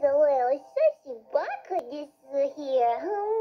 there's a little sissy bucket just here.